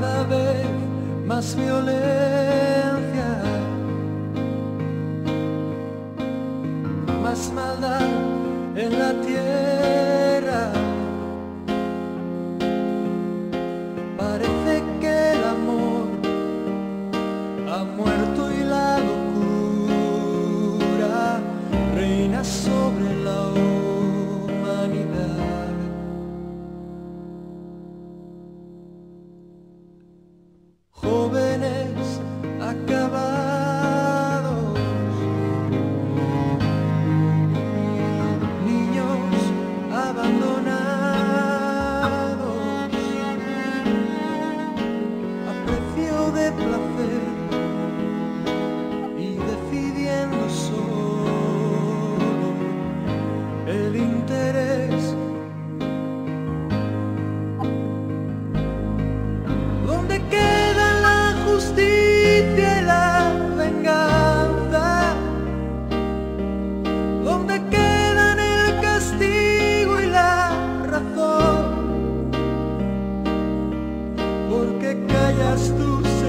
cada vez más violencia, más maldad en la tierra. Parece que el amor ha muerto.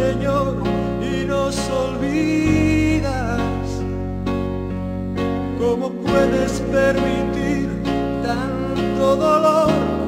Señor, y nos olvidas. ¿Cómo puedes permitir tanto dolor?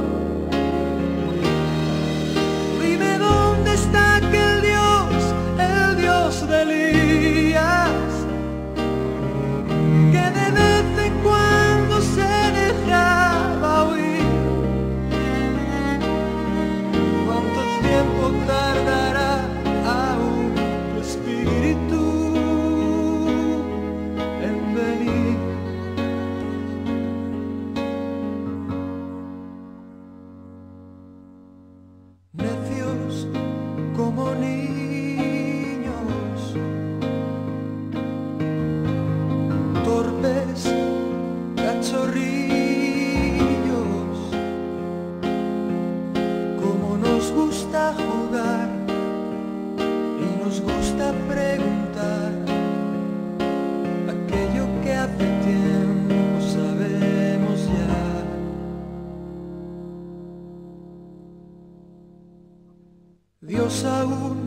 aún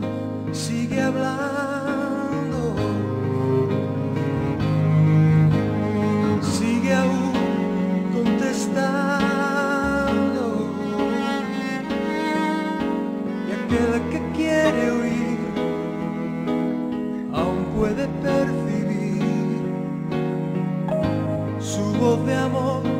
sigue hablando, sigue aún contestando. Y aquel que quiere oír aún puede percibir su voz de amor.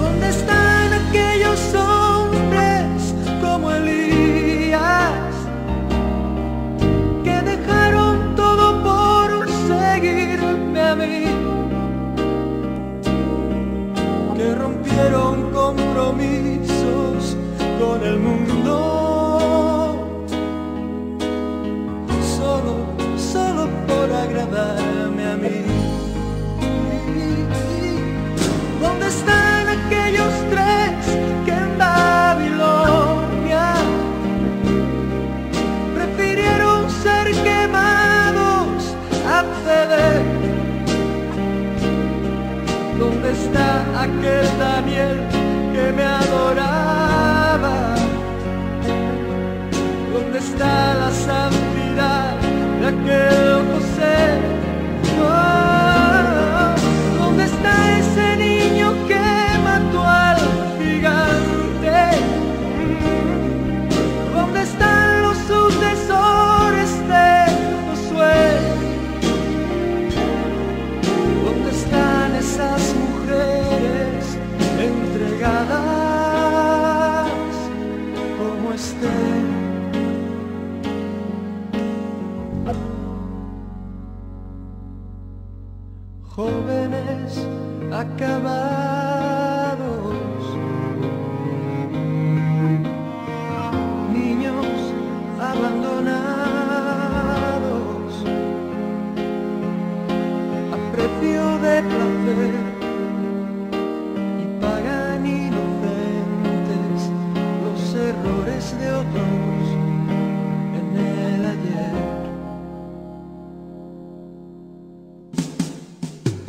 ¿Dónde están aquellos hombres como Elías que dejaron todo por seguirme a mí? Que rompieron compromisos con el mundo. aquel acabar.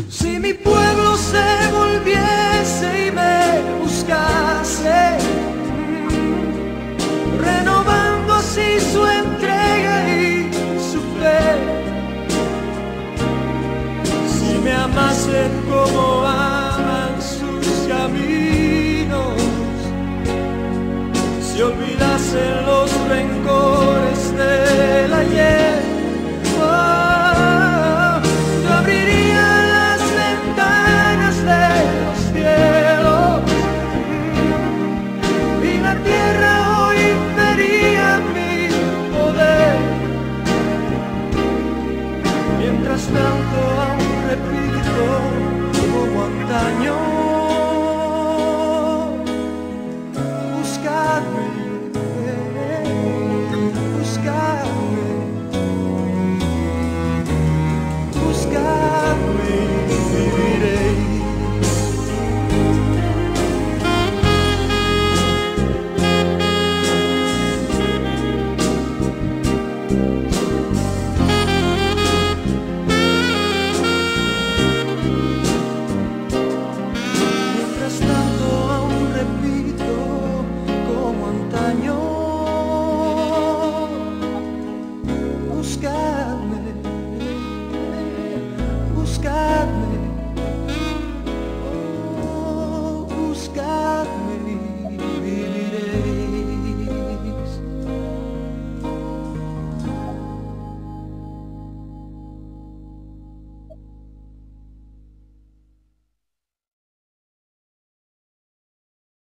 Si mi pueblo se volviese y me buscase, mm, renovando así su entrega y su fe, si me amase como aman sus caminos, si olvidasen los rencores, tanto aún repito como antaño.